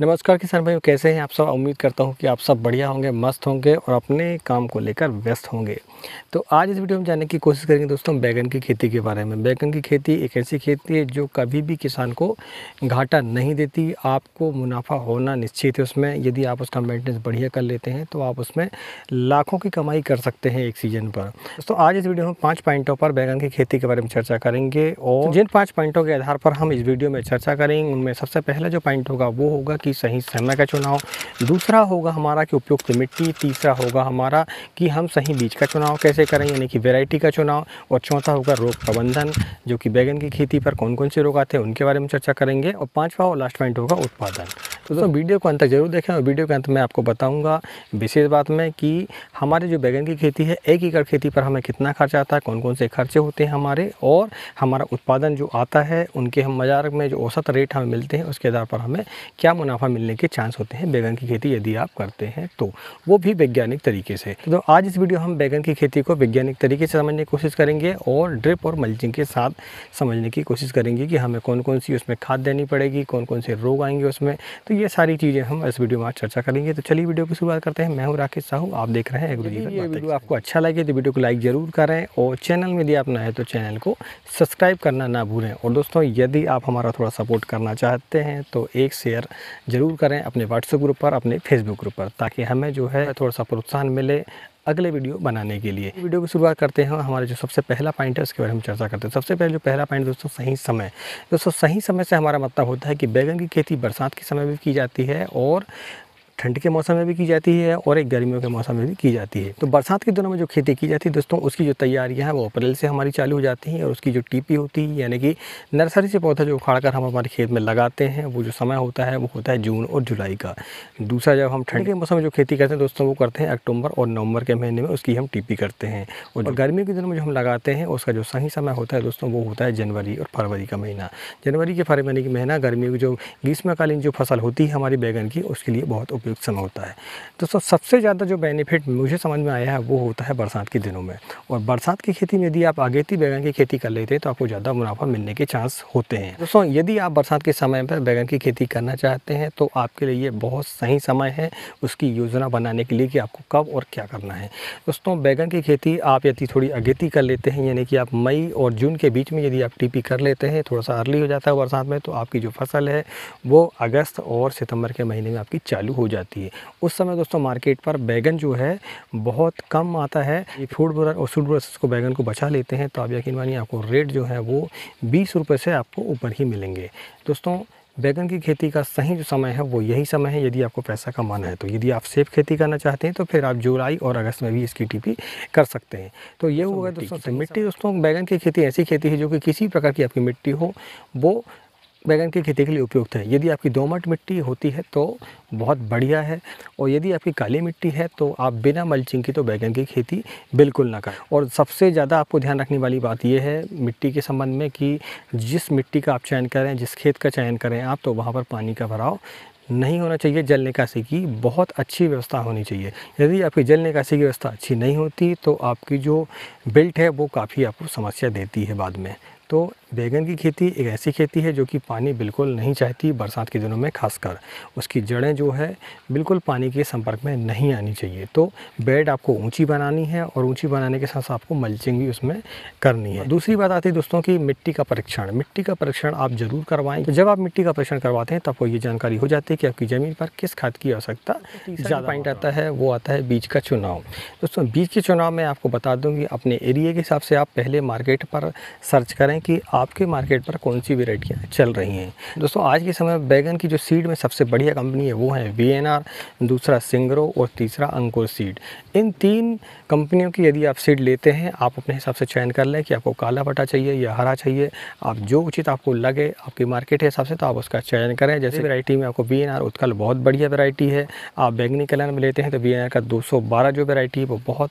नमस्कार किसान भाइयों, कैसे हैं आप सब? उम्मीद करता हूँ कि आप सब बढ़िया होंगे, मस्त होंगे और अपने काम को लेकर व्यस्त होंगे। तो आज इस वीडियो में जानने की कोशिश करेंगे दोस्तों बैगन की खेती के बारे में। बैगन की खेती एक ऐसी खेती है जो कभी भी किसान को घाटा नहीं देती, आपको मुनाफा होना निश्चित है उसमें। यदि आप उसका मेंटेनेंस बढ़िया कर लेते हैं तो आप उसमें लाखों की कमाई कर सकते हैं एक सीज़न पर। दोस्तों, आज इस वीडियो में पाँच पॉइंटों पर बैगन की खेती के बारे में चर्चा करेंगे और जिन पाँच पॉइंटों के आधार पर हम इस वीडियो में चर्चा करेंगे, उनमें सबसे पहला जो पॉइंट होगा वो होगा कि सही समय का चुनाव दूसरा होगा हमारा कि उपयुक्त मिट्टी, तीसरा होगा हमारा कि हम सही बीज का चुनाव कैसे करें, यानी कि वेराइटी का चुनाव और चौथा होगा रोग प्रबंधन, जो कि बैगन की खेती पर कौन कौन से रोग आते हैं, उनके बारे में चर्चा करेंगे और पाँचवा और लास्ट पॉइंट होगा उत्पादन। तो दोस्तों, वीडियो को अंत ज़रूर देखें और वीडियो के अंत में आपको बताऊँगा विशेष बात में कि हमारे जो बैगन की खेती है, एक एकड़ खेती पर हमें कितना खर्चा आता है कौन कौन से खर्चे होते हैं हमारे और हमारा उत्पादन जो आता है, उनके हम बाज़ार में जो औसत रेट हमें मिलते हैं, उसके आधार पर हमें क्या मुनाफा मिलने के चांस होते हैं बैगन की खेती यदि आप करते हैं तो। वो भी वैज्ञानिक तरीके से। तो आज इस वीडियो हम बैगन की खेती को वैज्ञानिक तरीके से समझने की कोशिश करेंगे और ड्रिप और मल्चिंग के साथ समझने की कोशिश करेंगे कि हमें कौन कौन सी उसमें खाद देनी पड़ेगी कौन कौन से रोग आएँगे उसमें। तो ये सारी चीज़ें हम इस वीडियो में आज चर्चा करेंगे। तो चलिए वीडियो की शुरुआत करते हैं। मैं हूँ राकेश साहू आप देख रहे हैं एग्रो जीवन ये वीडियो आपको अच्छा लगे तो वीडियो को लाइक ज़रूर करें और चैनल में यदि आप नए तो चैनल को सब्सक्राइब करना ना भूलें। और दोस्तों यदि आप हमारा थोड़ा सपोर्ट करना चाहते हैं तो एक शेयर ज़रूर करें अपने व्हाट्सएप ग्रुप पर अपने फेसबुक ग्रुप पर ताकि हमें जो है थोड़ा सा प्रोत्साहन मिले अगले वीडियो बनाने के लिए। वीडियो की शुरुआत करते हैं हमारे जो सबसे पहला पॉइंट है, उसके बारे में चर्चा करते हैं। सबसे पहले जो पहला पॉइंट दोस्तों, सही समय। दोस्तों, सही समय से हमारा मतलब होता है कि बैगन की खेती बरसात के समय भी की जाती है और ठंड के मौसम में भी की जाती है और एक गर्मियों के मौसम में भी की जाती है। तो बरसात के दिनों में जो खेती की जाती है दोस्तों, उसकी जो तैयारियाँ हैं वो अप्रैल से हमारी चालू हो जाती हैं और उसकी जो टीपी होती है, यानी कि नर्सरी से पौधा जो उखाड़ कर हम हमारे खेत में लगाते हैं, वो जो समय होता है वो होता है जून और जुलाई का। दूसरा जब हम ठंड के मौसम में जो खेती करते हैं दोस्तों, वो करते हैं अक्टूबर और नवंबर के महीने में उसकी हम टीपी करते हैं। और गर्मियों के दिनों में जो हम लगाते हैं, उसका जो सही समय होता है दोस्तों, वो होता है जनवरी और फरवरी का महीना। जनवरी के फरवरी का महीना गर्मी की जो ग्रीष्मकालीन जो फ़सल होती है हमारी बैगन की, उसके लिए बहुत उपयुक्त समय होता है। दोस्तों सबसे ज़्यादा जो बेनिफिट मुझे समझ में आया है, वो होता है बरसात के दिनों में। और बरसात की खेती में यदि आप आगेती बैगन की खेती कर लेते हैं तो आपको ज़्यादा मुनाफा मिलने के चांस होते हैं। दोस्तों, यदि आप बरसात के समय पर बैगन की खेती करना चाहते हैं तो आपके लिए बहुत सही समय है उसकी योजना बनाने के लिए कि आपको कब और क्या करना है। दोस्तों, बैगन की खेती आप यदि थोड़ी अगेती कर लेते हैं, यानी कि आप मई और जून के बीच में यदि आप टीपी कर लेते हैं, थोड़ा सा अर्ली हो जाता है बरसात में तो आपकी जो फ़सल है, वो अगस्त और सितंबर के महीने में आपकी चालू हो जाती है। उस समय दोस्तों मार्केट पर बैगन जो है बहुत कम आता है। ये फ़ूड ब्रोर और फ़ूड ब्रोसेस को बैगन को बचा लेते हैं तो आप यकीन मानिए आपको रेट जो है वो बीस रुपये से आपको ऊपर ही मिलेंगे। दोस्तों बैगन की खेती का सही जो समय है वो यही समय है यदि आपको पैसा कमाना है। तो यदि आप सेफ़ खेती करना चाहते हैं तो फिर आप जुलाई और अगस्त में भी इसकी टीपी कर सकते हैं। तो ये होगा दोस्तों मिट्टी दोस्तों बैगन की खेती ऐसी खेती है जो कि किसी प्रकार की आपकी मिट्टी हो वो बैगन की खेती के लिए उपयुक्त है। यदि आपकी दोमट मिट्टी होती है तो बहुत बढ़िया है और यदि आपकी काली मिट्टी है तो आप बिना मल्चिंग की तो बैगन की खेती बिल्कुल ना करें। और सबसे ज़्यादा आपको ध्यान रखने वाली बात यह है मिट्टी के संबंध में कि जिस मिट्टी का आप चयन करें, जिस खेत का चयन करें आप तो वहाँ पर पानी का भराव नहीं होना चाहिए, जल निकासी की बहुत अच्छी व्यवस्था होनी चाहिए। यदि आपकी जल निकासी की व्यवस्था अच्छी नहीं होती तो आपकी जो बिल्ट है वो काफ़ी आपको समस्या देती है बाद में। तो बैगन की खेती एक ऐसी खेती है जो कि पानी बिल्कुल नहीं चाहती बरसात के दिनों में खासकर उसकी जड़ें जो है बिल्कुल पानी के संपर्क में नहीं आनी चाहिए। तो बेड आपको ऊँची बनानी है और ऊँची बनाने के साथ साथ आपको मल्चिंग भी उसमें करनी है। दूसरी बात आती है दोस्तों की मिट्टी का परीक्षण। मिट्टी का परीक्षण आप ज़रूर करवाएँ। तो जब आप मिट्टी का परीक्षण करवाते हैं तब आपको ये जानकारी हो जाती है कि आपकी ज़मीन पर किस खाद की आवश्यकता ज़्यादा पॉइंट आता है। वो आता है बीज का चुनाव। दोस्तों बीज के चुनाव में आपको बता दूँ कि अपने एरिए के हिसाब से आप पहले मार्केट पर सर्च करें कि आपके मार्केट पर कौन सी वेराइटियाँ चल रही हैं? दोस्तों, आज के समय बैगन की जो सीड में सबसे बढ़िया कंपनी है, वो है वी दूसरा सिंगरो और तीसरा अंकुर सीड इन तीन कंपनियों की यदि आप सीड लेते हैं आप अपने हिसाब से चयन कर लें कि आपको काला पटा चाहिए या हरा चाहिए। आप जो उचित आपको लगे आपकी मार्केट के हिसाब से तो आप उसका चयन करें। जैसे वेराइटी में आपको वी उत्कल बहुत बढ़िया वेराइटी है। आप बैगनी कलर में लेते हैं तो वी का दो सौ बारह जो वेराइटी है वो बहुत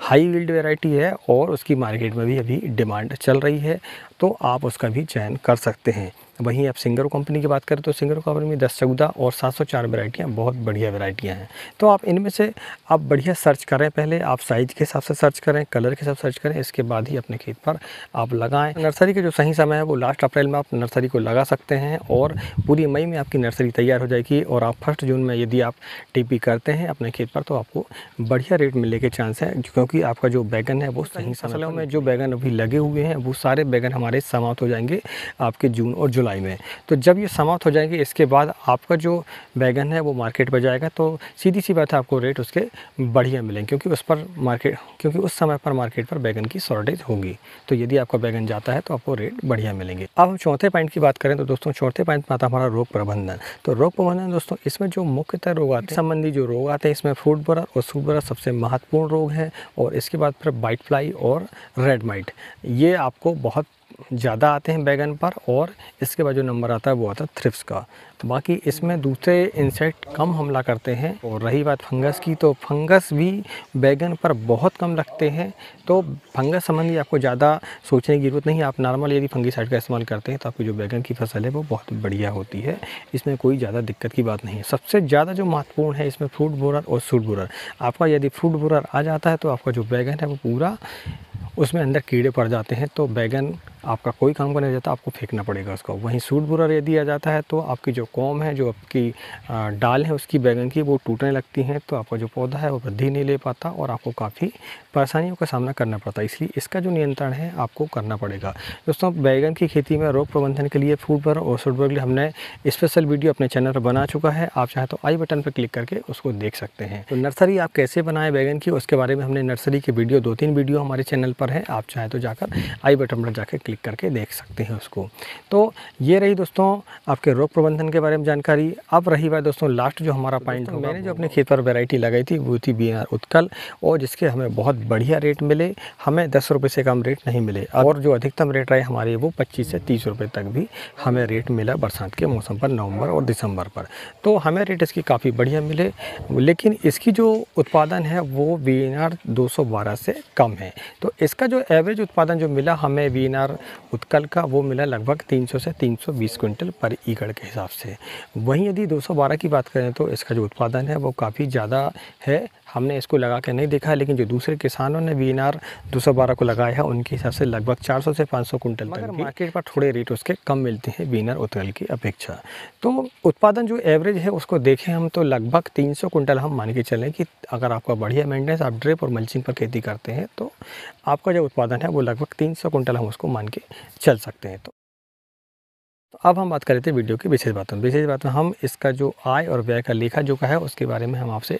हाई विल्ड वेराइटी है और उसकी मार्केट में भी अभी डिमांड चल रही है तो आप उसका भी चयन कर सकते हैं। वहीं आप सिंगर कंपनी की बात करें तो सिंगर कंपनी में दस चौदह और सात सौ चार वेराइटियाँ बहुत बढ़िया वेराइटियाँ हैं। तो आप इनमें से आप बढ़िया सर्च करें पहले आप साइज़ के हिसाब से सर्च करें कलर के हिसाब से सर्च करें इसके बाद ही अपने खेत पर आप लगाएँ। नर्सरी का जो सही समय है वो लास्ट अप्रैल में आप नर्सरी को लगा सकते हैं और पूरी मई में आपकी नर्सरी तैयार हो जाएगी और आप फ़र्स्ट जून में यदि आप टीपी करते हैं अपने खेत पर तो आपको बढ़िया रेट मिलने के चांस है क्योंकि आपका जो बैगन है वो सही फ़सलों में जो बैगन अभी लगे हुए हैं वो सारे बैगन हमारे समाप्त हो जाएँगे आपके जून और जुलाई में। तो जब ये समाप्त हो जाएँगे, इसके बाद आपका जो बैगन है वो मार्केट पर जाएगा तो सीधी सी बात है, आपको रेट उसके बढ़िया मिलेंगे, क्योंकि उस पर मार्केट, क्योंकि उस समय पर मार्केट पर बैगन की शॉर्टेज होगी। तो यदि आपका बैगन जाता है तो आपको रेट बढ़िया मिलेंगे। अब हम चौथे पॉइंट की बात करें तो दोस्तों, चौथे पॉइंट में आता हमारा रोग प्रबंधन। तो रोग प्रबंधन, दोस्तों, इसमें जो मुख्यतः रोग आते संबंधी जो रोग आते हैं, इसमें फ्रूट बरर और सूट बरर सबसे महत्वपूर्ण रोग है, और इसके बाद फिर वाइट फ्लाई और रेड माइट। ये आपको बहुत ज़्यादा आते हैं बैगन पर और इसके बाद जो नंबर आता है वो आता है थ्रिप्स का। तो बाकी इसमें दूसरे इंसेक्ट कम हमला करते हैं और रही बात फंगस की तो फंगस भी बैगन पर बहुत कम लगते हैं। तो फंगस संबंधी आपको ज़्यादा सोचने की ज़रूरत नहीं, आप नॉर्मल यदि फंगीसाइड का इस्तेमाल करते हैं तो आपकी जो बैगन की फ़सल है वो बहुत बढ़िया होती है। इसमें कोई ज़्यादा दिक्कत की बात नहीं है। सबसे ज़्यादा जो महत्वपूर्ण है इसमें फ्रूट बोरर और सूट बोरर आपका यदि फ्रूट बोरर आ जाता है तो आपका जो बैगन है वो पूरा उसमें अंदर कीड़े पड़ जाते हैं तो बैगन आपका कोई काम का नहीं जाता आपको फेंकना पड़ेगा उसको। वहीं सूट बुरा यदि आ जाता है तो आपकी जो कॉम है, जो आपकी डाल है, उसकी बैगन की वो टूटने लगती हैं तो आपका जो पौधा है, वो वृद्धि नहीं ले पाता और आपको काफ़ी परेशानियों का सामना करना पड़ता है। इसलिए इसका जो नियंत्रण है, आपको करना पड़ेगा। दोस्तों, बैगन की खेती में रोग प्रबंधन के लिए फ़ूड पर और सूट के लिए हमने स्पेशल वीडियो अपने चैनल पर बना चुका है। आप चाहें तो आई बटन पर क्लिक करके उसको देख सकते हैं। तो नर्सरी आप कैसे बनाएँ बैगन की, उसके बारे में हमने नर्सरी की वीडियो दो तीन वीडियो हमारे चैनल पर है आप चाहें तो जाकर आई बटन पर जाकर क्लिक करके देख सकते हैं उसको। तो ये रही दोस्तों आपके रोग प्रबंधन के बारे में जानकारी। अब रही बात दोस्तों लास्ट जो हमारा पॉइंट मैंने जो अपने खेत पर वेराइटी लगाई थी वो थी बी उत्कल और जिसके हमें बहुत बढ़िया रेट मिले। हमें दस रुपये से कम रेट नहीं मिले। और जो अधिकतम रेट रहे हमारे वो पच्चीस से तीस रुपये तक भी हमें रेट मिला बरसात के मौसम पर नवंबर और दिसंबर पर। तो हमें रेट इसकी काफ़ी बढ़िया मिले लेकिन इसकी जो उत्पादन है वो बी एन से कम है। तो इसका जो एवरेज उत्पादन जो मिला हमें वी उत्कल का, वो मिला लगभग 300 से 320 क्विंटल पर एकड़ के हिसाब से। वहीं यदि 212 की बात करें तो इसका जो उत्पादन है, वो काफ़ी ज़्यादा है। हमने इसको लगा के नहीं देखा लेकिन जो दूसरे किसानों ने वी एन आर को लगाया है उनके हिसाब से लगभग 400 से 500 कुंटल मगर मार्केट पर थोड़े रेट उसके कम मिलते हैं वी एन आर उत्कल की अपेक्षा। तो उत्पादन जो एवरेज है उसको देखें हम तो लगभग 300 कुंटल हम मान के चलें कि अगर आपका बढ़िया मेंटेनेंस आप ड्रिप और मल्चिंग पर खेती करते हैं तो आपका जो उत्पादन है वो लगभग तीन कुंटल हम उसको मान के चल सकते हैं। तो तो अब हम बात कर लेते हैं वीडियो की विशेष बातों विशेष बात में हम इसका जो आय और व्यय का लेखा जो का है, उसके बारे में हम आपसे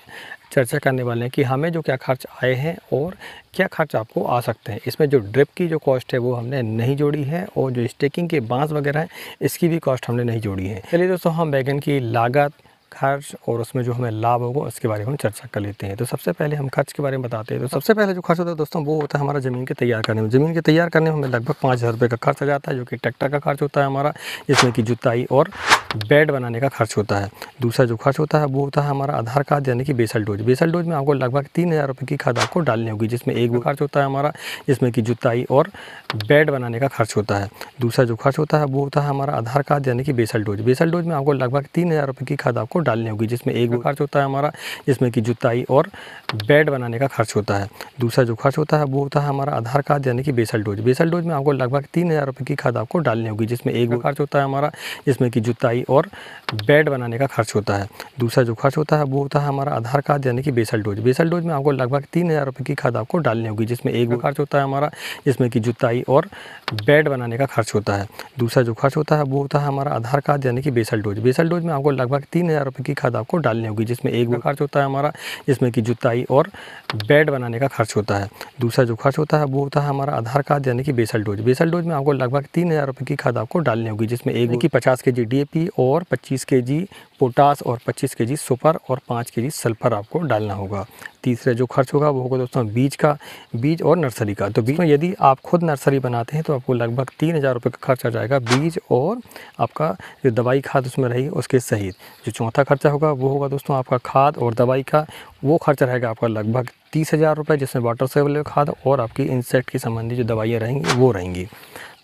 चर्चा करने वाले हैं कि हमें जो क्या खर्च आए हैं और क्या खर्च आपको आ सकते हैं। इसमें जो ड्रिप की जो कॉस्ट है, वो हमने नहीं जोड़ी है और जो स्टेकिंग के बाँस वगैरह हैं, इसकी भी कॉस्ट हमने नहीं जोड़ी है। चलिए दोस्तों, हम बैगन की लागत खर्च और उसमें जो हमें लाभ होगा, उसके बारे में हम चर्चा कर लेते हैं। तो सबसे पहले हम खर्च के बारे में बताते हैं। तो सबसे पहले जो खर्च होता है दोस्तों, वो होता है हमारा ज़मीन के तैयार करने में। ज़मीन के तैयार करने में हमें लगभग पाँच हज़ार रुपये का खर्च आ जाता है, जो कि ट्रैक्टर का खर्च होता है हमारा, जिसमें कि जुताई और बेड बनाने का खर्च होता है। दूसरा जो खर्च होता है, वो होता है हमारा आधार कार्ड यानी कि बेसल डोज। बेसल डोज में आपको लगभग तीन हज़ार रुपये की खाद आपको डालनी होगी, जिसमें एक वो खर्च होता है हमारा, जिसमें कि जुताई और बेड बनाने का खर्च होता है। दूसरा जो खर्च होता है, वो होता है हमारा आधार कार्ड यानी कि बेसल डोज। बेसल डोज में आपको लगभग तीन हज़ार रुपये की खाद आपको डालनी होगी, जिसमें एक वो खर्च होता है हमारा, जिसमें कि जुताई और बेड बनाने का खर्च होता है। दूसरा जो खर्च होता है, वो होता है हमारा आधार कार्ड यानी कि बेसल डोज। बेसल डोज में आपको लगभग तीन हज़ार रुपये की खाद आपको डालनी होगी, जिसमें एक वो खर्च होता है हमारा, जिसमें कि जुताई और बेड बनाने का खर्च होता है। दूसरा जो खर्च होता है वो होता है हमारा आधार कार्ड यानी कि बेसल डोज। बेसल डोज में आपको लगभग तीन हज़ार रुपये की खाद आपको डालनी होगी जिसमें एक खर्च होता है हमारा जिसमें कि जुताई और बेड बनाने का खर्च होता है। दूसरा जो खर्च होता है वो होता है हमारा आधार कार्ड यानी कि बेसल डोज। बेसल डोज में आपको लगभग तीन हज़ार रुपये की खाद आपको डालनी होगी जिसमें एक खर्च होता है हमारा जिसमें कि जुताई और बेड बनाने का खर्च होता है। दूसरा जो खर्च होता है वो होता है हमारा आधार कार्ड यानी कि बेसल डोज। बेसल डोज में आपको लगभग तीन हज़ार रुपये की खाद आपको डालनी होगी जिसमें एक की पचास के जी डी और पच्चीस के जी पोटास और 25 के जी सुपर और 5 के जी सल्फ़र आपको डालना होगा। तीसरा जो खर्च होगा वो होगा दोस्तों बीज का, बीज और नर्सरी का। तो बीज में यदि आप खुद नर्सरी बनाते हैं तो आपको लगभग तीन हज़ार रुपये का खर्च आ जाएगा बीज और आपका जो दवाई खाद उसमें रहेगी उसके सहित। जो चौथा खर्चा होगा वो होगा दोस्तों आपका खाद और दवाई का, वो खर्चा रहेगा आपका लगभग तीस हज़ार रुपये जिसमें वाटर सेवल खाद और आपकी इंसेक्ट की संबंधी जो दवाइयाँ रहेंगी वो रहेंगी।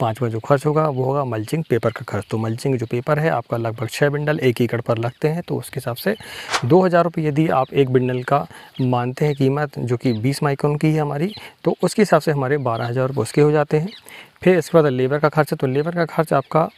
पाँचवा जो खर्च होगा, वो होगा मल्चिंग पेपर का खर्च। तो मल्चिंग जो पेपर है, आपका लगभग छः बिंडल एक एकड़ पर लगते हैं तो उसके हिसाब से दो हज़ार रुपये यदि आप एक बिंडल का मानते हैं कीमत, जो कि बीस माइक्रोन की है हमारी तो उसके हिसाब से हमारे बारह हज़ार रुपये उसके हो जाते हैं। फिर इसके बाद लेबर का खर्च तो लेबर का खर्च आपका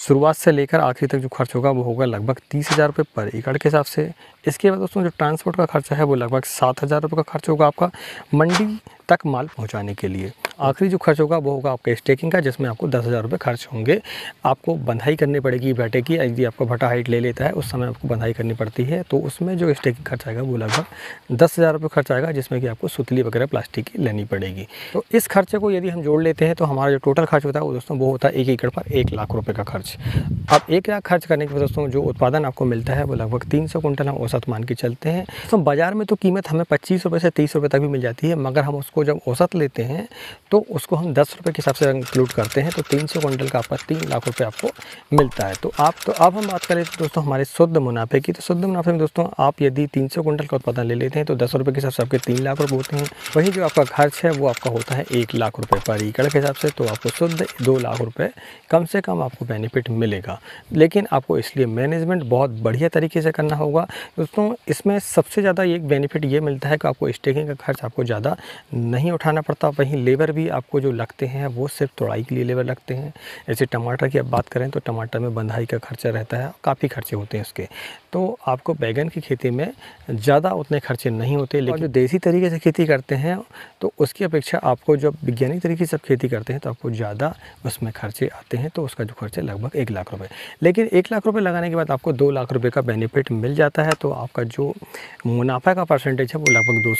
शुरुआत से लेकर आखिरी तक जो खर्च होगा, वो होगा लगभग तीस हज़ार रुपये पर एकड़ के हिसाब से। इसके बाद दोस्तों जो ट्रांसपोर्ट का खर्चा है, वो लगभग सात हज़ार रुपये का खर्च होगा आपका मंडी तक माल पहुँचाने के लिए। आखिरी जो खर्च होगा वो होगा आपका स्टेकिंग का, जिसमें आपको दस हज़ार रुपये खर्च होंगे। आपको बंधाई करनी पड़ेगी बैठे की, यदि आपका भट्टा हाइट ले लेता है, उस समय आपको बंधाई करनी पड़ती है। तो उसमें जो स्टेकिंग खर्च आएगा वो लगभग दस हज़ार रुपये खर्च आएगा, जिसमें कि आपको सुतली वगैरह प्लास्टिक की लेनी पड़ेगी। तो इस खर्चे को यदि हम जोड़ लेते हैं तो हमारा जो टोटल खर्च होता है वो दोस्तों, वो होता है एक एकड़ पर एक लाख रुपये का खर्च। अब एक लाख खर्च करने के बाद दोस्तों, जो उत्पादन आपको मिलता है, वो लगभग तीन सौ कुंटल हम औसत मान के चलते हैं। तो बाज़ार में तो कीमत हमें पच्चीस रुपये से तीस रुपये तक भी मिल जाती है, मगर हम उसको जब औसत लेते हैं तो उसको हम दस रुपये के हिसाब से इंक्लूड करते हैं तो तीन सौ कुंटल का आपका तीन लाख रुपये आपको मिलता है। तो आप तो अब हम बात करें दोस्तों हमारे शुद्ध मुनाफे की। तो शुद्ध मुनाफे में दोस्तों आप यदि तीन सौ कुंटल का उत्पादन ले लेते हैं तो दस रुपये के हिसाब से आपके तीन लाख रुपये होते हैं। वही जो आपका खर्च है, वो आपका होता है एक लाख रुपये पर एकड़ के हिसाब से तो आपको शुद्ध दो लाख रुपये कम से कम आपको बेनिफिट मिलेगा। लेकिन आपको इसलिए मैनेजमेंट बहुत बढ़िया तरीके से करना होगा। दोस्तों, इसमें सबसे ज़्यादा एक बेनिफिट ये मिलता है कि आपको स्टेकिंग का खर्च आपको ज़्यादा नहीं उठाना पड़ता, वहीं लेबर भी आपको जो लगते हैं वो सिर्फ़ तोड़ाई के लिए लेबर लगते हैं। जैसे टमाटर की अब बात करें तो टमाटर में बंधाई का खर्चा रहता है काफ़ी खर्चे होते हैं उसके। तो आपको बैगन की खेती में ज़्यादा उतने खर्चे नहीं होते लेकिन जो देसी तरीके से खेती करते हैं तो उसकी अपेक्षा आपको जब वैज्ञानिक तरीके से खेती करते हैं तो आपको ज़्यादा उसमें खर्चे आते हैं तो उसका जो खर्चा लगभग एक लाख रुपये लेकिन एक लाख रुपये लगाने के बाद आपको दो लाख रुपये का बेनिफिट मिल जाता है तो आपका जो मुनाफा का परसेंटेज है वो लगभग दो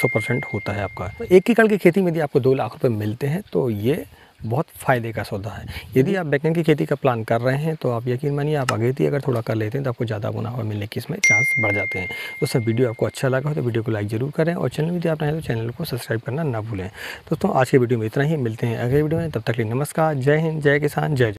होता है आपका। तो एक एकड़ की खेती में यदि आपको दो लाख रुपये मिलते हैं तो ये बहुत फ़ायदे का सौदा है। यदि आप बैकन की खेती का प्लान कर रहे हैं तो आप यकीन मानिए, आप अगेती अगर थोड़ा कर लेते हैं तो आपको ज़्यादा मुनाफा मिलने की इसमें चांस बढ़ जाते हैं। तो सर, वीडियो आपको अच्छा लगा हो तो वीडियो को लाइक ज़रूर करें और चैनल यदि आप नहीं तो चैनल को सब्सक्राइब करना ना भूलें। दोस्तों, आज के वीडियो में इतना ही। मिलते हैं अगले वीडियो में। तब तक लिए नमस्कार। जय हिंद, जय किसान, जय